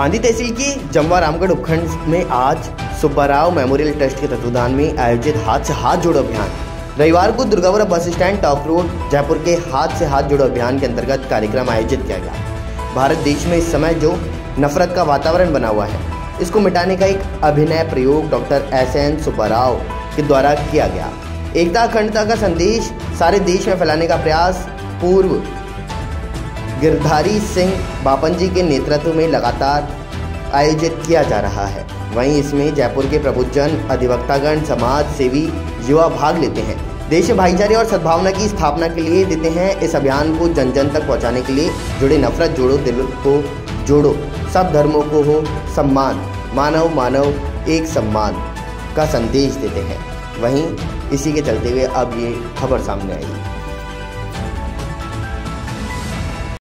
आंधी तहसील की जमवा रामगढ़ उपखंड में आज सुब्बाराव मेमोरियल ट्रस्ट के तत्वाधान में आयोजित हाथ से हाथ जोड़ो अभियान। रविवार को Durgapura bus stand top road, Jaipur के हाथ से हाथ जोड़ो अभियान के अंतर्गत कार्यक्रम आयोजित किया गया। भारत देश में इस समय जो नफरत का वातावरण बना हुआ है, इसको मिटाने का एक अभिनय प्रयोग डॉक्टर एस एन सुब्बाराव के द्वारा किया गया। एकता अखंडता का संदेश सारे देश में फैलाने का प्रयास पूर्व गिरधारी सिंह बापन जी के नेतृत्व में लगातार आयोजित किया जा रहा है। वहीं इसमें जयपुर के प्रबुद्धजन अधिवक्तागण समाज सेवी युवा भाग लेते हैं। देश भाईचारे और सद्भावना की स्थापना के लिए देते हैं इस अभियान को जन जन तक पहुँचाने के लिए। जुड़े नफरत जोड़ो, दिल को जोड़ो। सब धर्मों को हो सम्मान, मानव मानव एक सम्मान का संदेश देते हैं। वहीं इसी के चलते हुए अब ये खबर सामने आई।